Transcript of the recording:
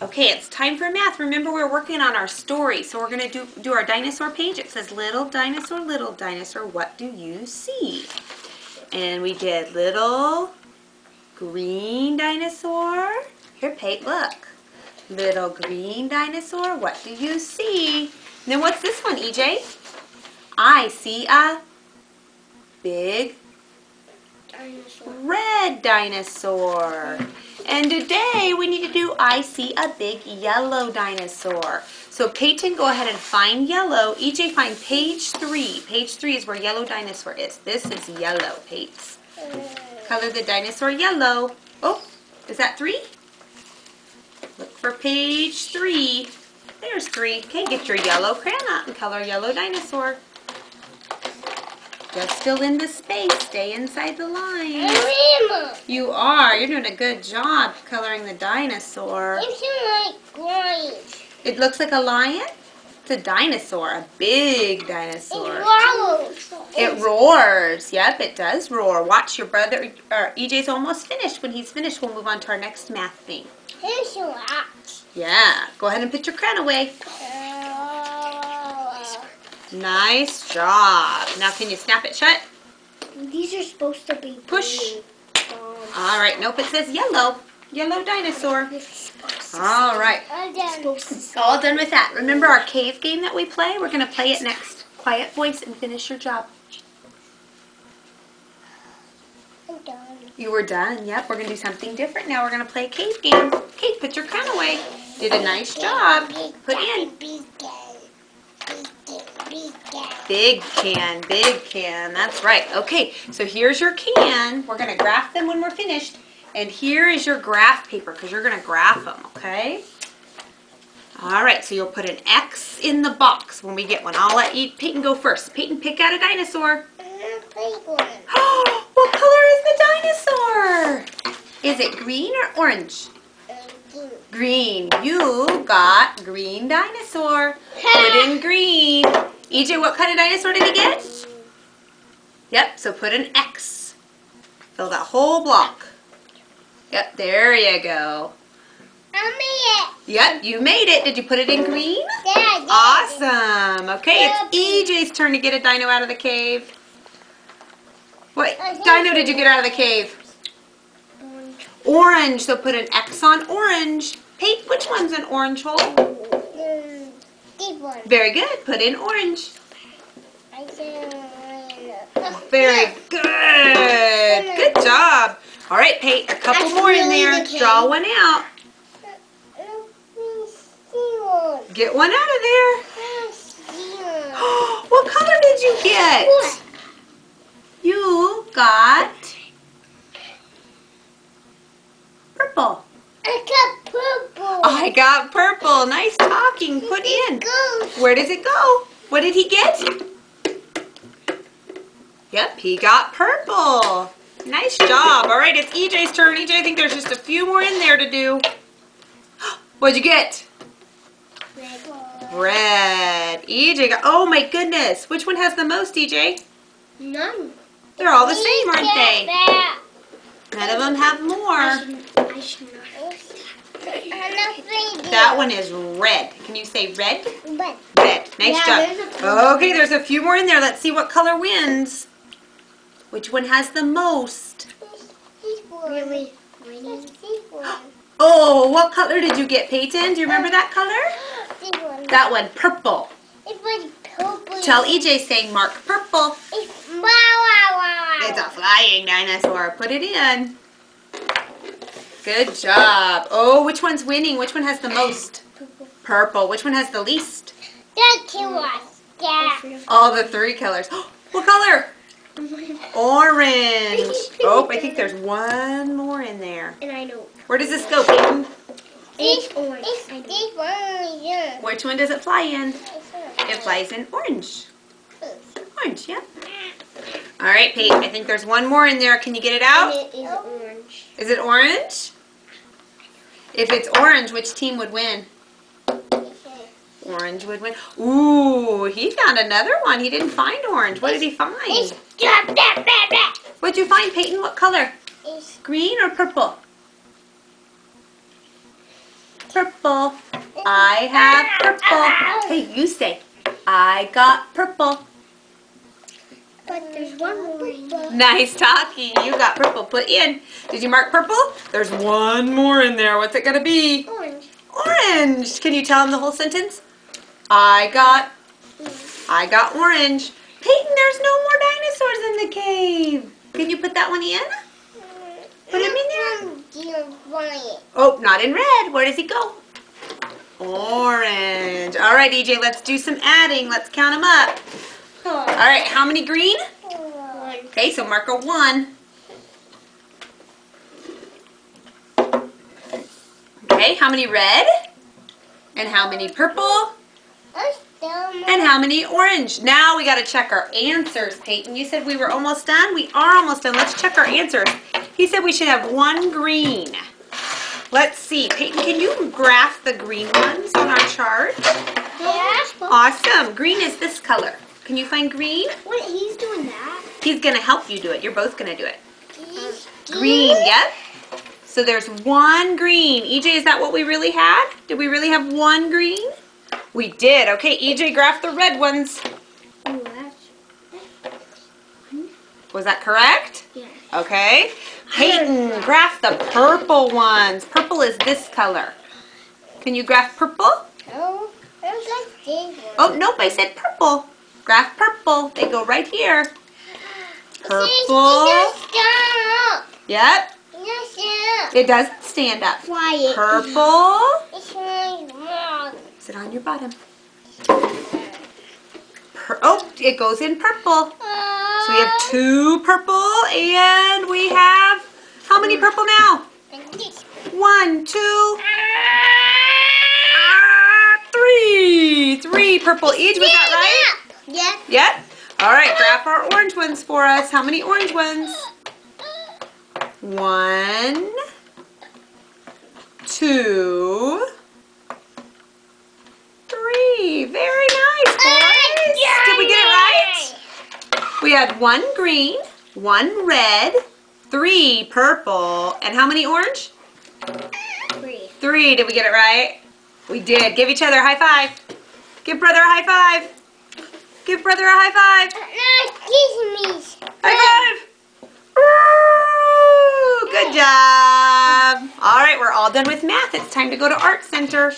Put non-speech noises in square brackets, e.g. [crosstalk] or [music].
Okay, it's time for math. Remember, we're working on our story. So we're going to do, do our dinosaur page. It says, little dinosaur, little dinosaur, what do you see? And we did little green dinosaur. Here, Pate, look. Little green dinosaur, what do you see? And then what's this one, EJ? I see a big Dinosaur. red dinosaur. And today we need to do I see a big yellow dinosaur. So Peyton, go ahead and find yellow. EJ, find page three. Page three is where yellow dinosaur is. This is yellow, Peyton. Color the dinosaur yellow. Oh, is that three? Look for page three. There's three. Okay, get your yellow crayon out and color yellow dinosaur. Just fill in the space. Stay inside the line. You are. You're doing a good job coloring the dinosaur. It's like orange. It looks like a lion. It's a dinosaur, a big It dinosaur. rolls. It roars. Yep, it does roar. Watch your brother, or EJ's almost finished. When he's finished, we'll move on to our next math thing. It's a lot. Yeah, go ahead and put your crayon away. Nice job. Now can you snap it shut? These are supposed to be Push. Um, All right, nope, it says yellow. Yellow dinosaur. All right. All done with that. Remember our cave game that we play? We're going to play it next. Quiet voice and finish your job. I'm done. You were done. Yep, we're going to do something different now. We're going to play a cave game. Okay, put your crown away. Did a nice job. Put in. Big can, big can. That's right. Okay, so here's your can. We're going to graph them when we're finished. And here is your graph paper because you're going to graph them, okay? All right, so you'll put an X in the box when we get one. I'll let you, Peyton go first. Peyton, pick out a dinosaur. [gasps] what color is the dinosaur? Is it green or orange? Green. You got green dinosaur. Put in green. EJ, what kind of dinosaur did he get? Yep, so put an X. Fill that whole block. Yep, there you go. I made it. Yep, you made it. Did you put it in green? Yeah, Awesome. Okay, it's EJ's turn to get a dino out of the cave. What dino did you get out of the cave? Orange, so put an X on orange. Pete, which one's an orange hole? One. Very good. Put in orange. I Very good. Good job. All right, Pate, a couple That's more in there. the Draw one out. Get one out of there. [gasps] what color did you get? You got purple. I got purple. I got purple. Nice talking. Put in. Where does it go? What did he get? Yep, he got purple. Nice job. All right, it's EJ's turn. EJ, I think there's just a few more in there to do. [gasps] What'd you get? Red. Red. EJ got, oh my goodness. Which one has the most, EJ? None. They're all the same, aren't they? None of them have more. I should not. That one is red. Can you say red? But Red. Nice Yeah, job. there's Okay, there's a few more in there. Let's see what color wins. Which one has the most? really, Oh, what color did you get, Peyton? Do you remember that color? That one, purple. It was purple. Tell EJ saying mark purple. It's wow, wow, wow. It's a flying dinosaur. Put it in. Good job. Oh, which one's winning? Which one has the most? Purple. Which one has the least? That two was that. All the three colors. [gasps] What color? Orange. Oh, I think there's one more in there. And I know. Where does this go, Peyton? It's orange. It's this one, yeah. Which one does it fly in? It flies in orange. Orange, yeah. All right, Peyton, I think there's one more in there. Can you get it out? It is orange. Is it orange? If it's orange, which team would win? Orange would win. Ooh, he found another one. He didn't find orange. What did he find? What'd you find, Peyton? What color? Green or purple? purple. I have purple. Hey, you say, I got purple. But there's one more. Nice talking. You got purple put in. Did you mark purple? There's one more in there. What's it gonna be? Orange. Orange. Can you tell him the whole sentence? I got, I got orange. Peyton, there's no more dinosaurs in the cave. Can you put that one in? Put him in there. Oh, not in red. Where does he go? Orange. All right, EJ, let's do some adding. Let's count them up. All right, how many green? One. Okay, so mark a one. Okay, how many red? And how many purple? And how many orange? Now we gotta check our answers, Peyton. You said we were almost done? We are almost done. Let's check our answers. He said we should have one green. Let's see. Peyton, can you graph the green ones on our chart? Yeah. Awesome. Green is this color. Can you find green? What? He's doing that? He's gonna help you do it. You're both gonna do it. Green, yep. So there's one green. EJ, is that what we really had? Did we really have one green? We did. Okay, EJ, graph the red ones. Was that correct? Yeah. Okay. Peyton, graph the purple ones. Purple is this color. Can you graph purple? Oh, there's like. Oh, nope, I said purple. Graph purple. They go right here. Purple. Yep, it does stand up. Quiet. Purple. Sit on your bottom. Pur- oh, it goes in purple. So we have uh. two purple and we have how many mm. purple now? One, two, ah. ah, three. Three purple each. Was that right? Yeah. Yep. All right, grab our orange ones for us. How many orange ones? One, two, three. Very nice, boys. Did we get it right? We had one green, one red, three purple, and how many orange? Three. Three. Did we get it right? We did. Give each other a high five. Give brother a high five. Give brother a high five. Uh, now kiss me. High five. Good job. All right, we're all done with math. It's time to go to art center.